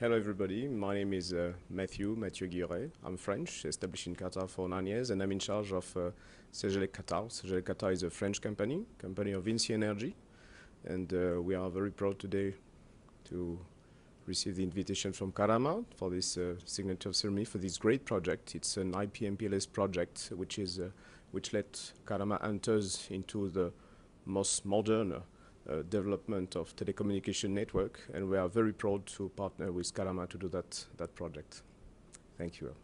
Hello everybody, my name is uh, Matthew, Mathieu Guillerey. I'm French, established in Qatar for nine years and I'm in charge of uh, Qatar. Cegelec Qatar is a French company, company of Vinci Energy and uh, we are very proud today to receive the invitation from KAHRAMAA for this uh, signature ceremony for this great project. It's an IP project which is uh, which let KAHRAMAA enters into the most modern Uh, development of telecommunication network, and we are very proud to partner with KAHRAMAA to do that, that project. Thank you.